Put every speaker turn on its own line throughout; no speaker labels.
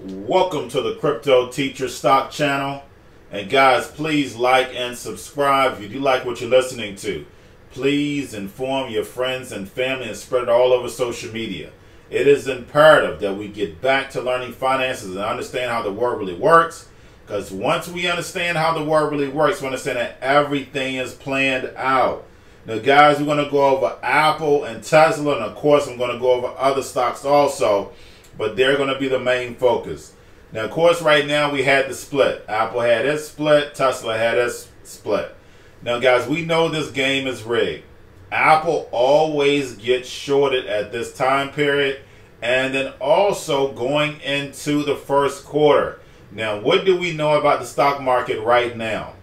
Welcome to the Crypto Teacher Stock Channel. And guys, please like and subscribe if you do like what you're listening to. Please inform your friends and family and spread it all over social media. It is imperative that we get back to learning finances and understand how the world really works. Because once we understand how the world really works, we understand that everything is planned out. Now, guys, we're going to go over Apple and Tesla, and of course, I'm going to go over other stocks also but they're going to be the main focus. Now, of course, right now we had the split. Apple had its split, Tesla had its split. Now, guys, we know this game is rigged. Apple always gets shorted at this time period, and then also going into the first quarter. Now, what do we know about the stock market right now?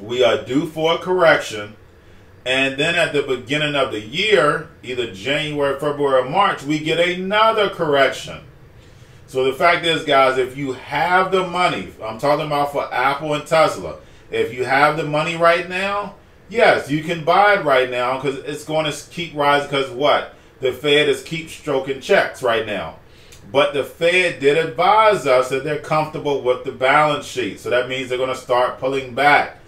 We are due for a correction. And then at the beginning of the year, either January, February, or March, we get another correction. So the fact is, guys, if you have the money, I'm talking about for Apple and Tesla, if you have the money right now, yes, you can buy it right now because it's going to keep rising because what? The Fed is keep stroking checks right now. But the Fed did advise us that they're comfortable with the balance sheet. So that means they're going to start pulling back.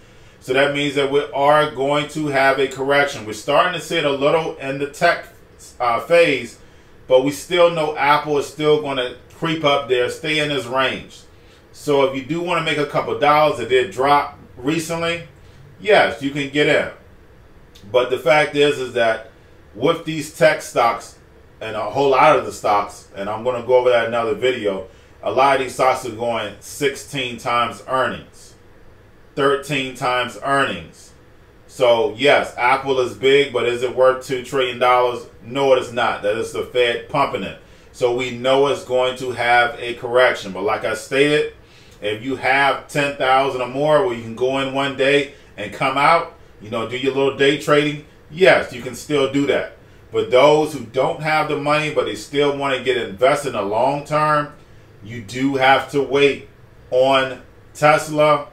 So that means that we are going to have a correction. We're starting to see it a little in the tech uh, phase, but we still know Apple is still going to creep up there, stay in this range. So if you do want to make a couple dollars, that did drop recently, yes, you can get in. But the fact is, is that with these tech stocks and a whole lot of the stocks, and I'm going to go over that in another video, a lot of these stocks are going 16 times earnings. 13 times earnings. So, yes, Apple is big, but is it worth $2 trillion? No, it is not. That is the Fed pumping it. So, we know it's going to have a correction. But, like I stated, if you have 10,000 or more where you can go in one day and come out, you know, do your little day trading, yes, you can still do that. But those who don't have the money, but they still want to get invested in the long term, you do have to wait on Tesla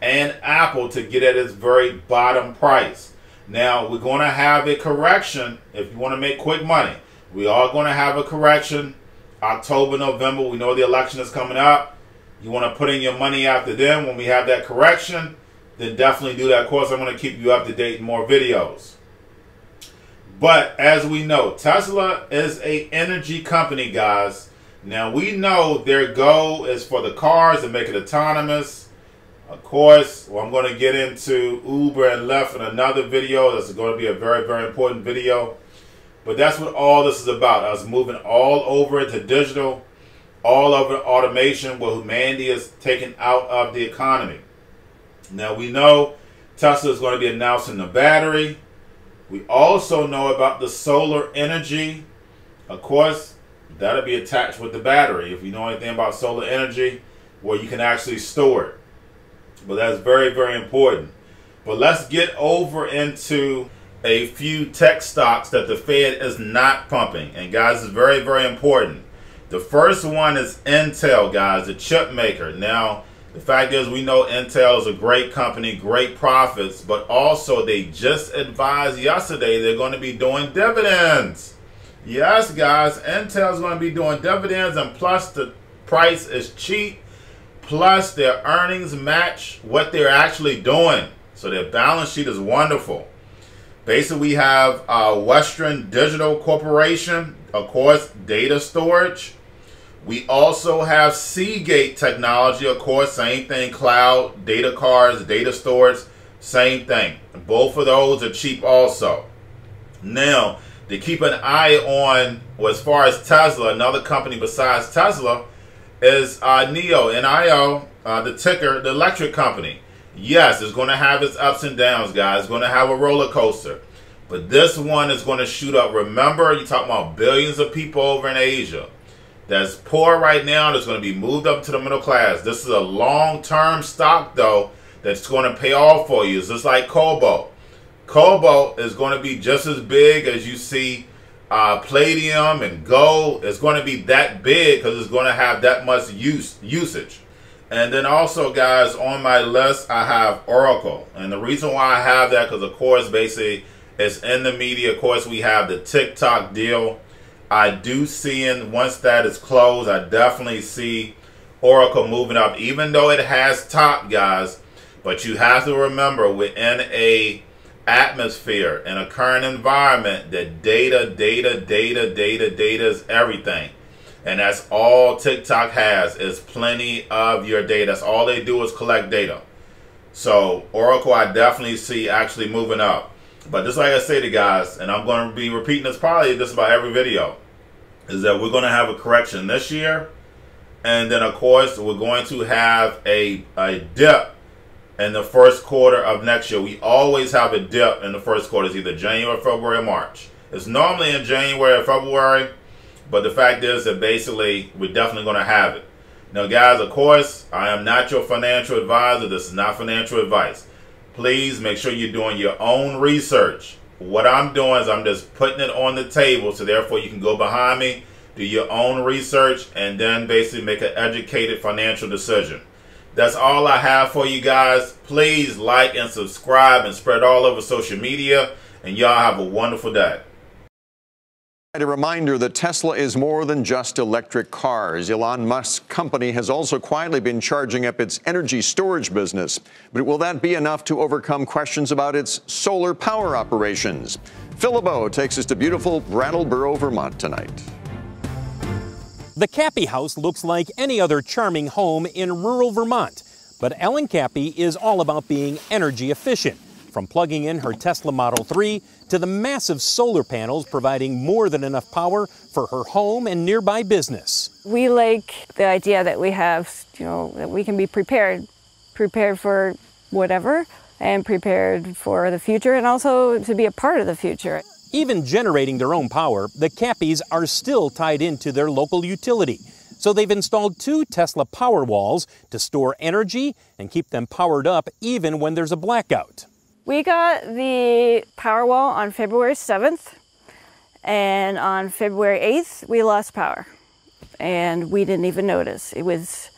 and Apple to get at its very bottom price. Now, we're going to have a correction if you want to make quick money. We are going to have a correction October, November. We know the election is coming up. You want to put in your money after then when we have that correction, then definitely do that. Of course, I'm going to keep you up to date in more videos. But as we know, Tesla is a energy company, guys. Now, we know their goal is for the cars to make it autonomous of course, well, I'm going to get into Uber and Lyft in another video. This is going to be a very, very important video. But that's what all this is about. I was moving all over into digital, all over automation where humanity is taken out of the economy. Now we know Tesla is going to be announcing the battery. We also know about the solar energy. Of course, that'll be attached with the battery. If you know anything about solar energy, where you can actually store it. But that's very, very important. But let's get over into a few tech stocks that the Fed is not pumping. And guys, it's very, very important. The first one is Intel, guys, the chip maker. Now, the fact is we know Intel is a great company, great profits, but also they just advised yesterday they're going to be doing dividends. Yes, guys, Intel is going to be doing dividends, and plus the price is cheap plus their earnings match what they're actually doing. So their balance sheet is wonderful. Basically, we have uh, Western Digital Corporation, of course, data storage. We also have Seagate Technology, of course, same thing, cloud, data cards, data storage, same thing. Both of those are cheap also. Now, to keep an eye on, well, as far as Tesla, another company besides Tesla, is uh, NIO, NIO, uh, the ticker, the electric company. Yes, it's going to have its ups and downs, guys. It's going to have a roller coaster. But this one is going to shoot up. Remember, you're talking about billions of people over in Asia that's poor right now that's going to be moved up to the middle class. This is a long-term stock, though, that's going to pay off for you. It's just like Cobalt. Cobalt is going to be just as big as you see uh, palladium and gold is going to be that big because it's going to have that much use usage. And then also, guys, on my list, I have Oracle. And the reason why I have that, because of course, basically, it's in the media. Of course, we have the TikTok deal. I do see, and once that is closed, I definitely see Oracle moving up, even though it has top guys. But you have to remember within a atmosphere in a current environment that data, data, data, data, data is everything. And that's all TikTok has is plenty of your data. That's all they do is collect data. So Oracle, I definitely see actually moving up. But just like I say to guys, and I'm going to be repeating this probably just about every video, is that we're going to have a correction this year. And then, of course, we're going to have a, a dip in the first quarter of next year. We always have a dip in the first quarter. It's either January, February, or March. It's normally in January or February. But the fact is that basically we're definitely going to have it. Now, guys, of course, I am not your financial advisor. This is not financial advice. Please make sure you're doing your own research. What I'm doing is I'm just putting it on the table, so therefore you can go behind me, do your own research, and then basically make an educated financial decision. That's all I have for you guys. Please like and subscribe and spread all over social media. And y'all have a wonderful day.
A reminder that Tesla is more than just electric cars. Elon Musk's company has also quietly been charging up its energy storage business. But will that be enough to overcome questions about its solar power operations? Phil LeBeau takes us to beautiful Brattleboro, Vermont tonight.
The Cappy house looks like any other charming home in rural Vermont. But Ellen Cappy is all about being energy efficient from plugging in her Tesla Model 3 to the massive solar panels providing more than enough power for her home and nearby business.
We like the idea that we have, you know, that we can be prepared, prepared for whatever and prepared for the future and also to be a part of the future.
Even generating their own power, the Cappies are still tied into their local utility. So they've installed two Tesla Powerwalls to store energy and keep them powered up even when there's a blackout.
We got the Powerwall on February 7th, and on February 8th, we lost power. And we didn't even notice. It was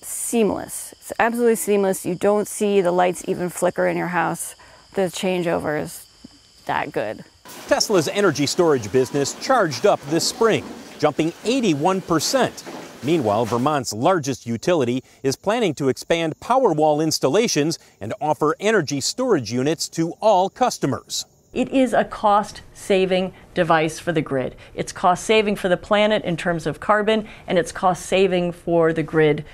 seamless. It's absolutely seamless. You don't see the lights even flicker in your house. The changeover is that good.
Tesla's energy storage business charged up this spring, jumping 81 percent Meanwhile, Vermont's largest utility is planning to expand Powerwall installations and offer energy storage units to all customers.
It is a cost saving device for the grid. It's cost saving for the planet in terms of carbon, and it's cost saving for the grid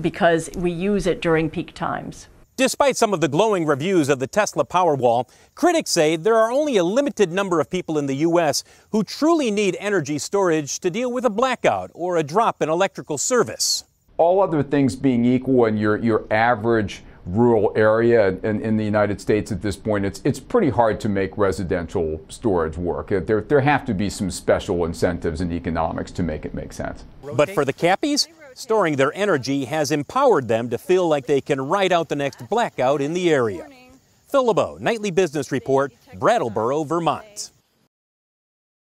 because we use it during peak times.
Despite some of the glowing reviews of the Tesla Powerwall, critics say there are only a limited number of people in the U.S. who truly need energy storage to deal with a blackout or a drop in electrical service.
All other things being equal in your, your average rural area in, in the United States at this point, it's, it's pretty hard to make residential storage work. There, there have to be some special incentives and economics to make it make sense.
But for the Cappies, Storing their energy has empowered them to feel like they can ride out the next blackout in the area. Phil LeBeau, Nightly Business Report, Brattleboro, Vermont.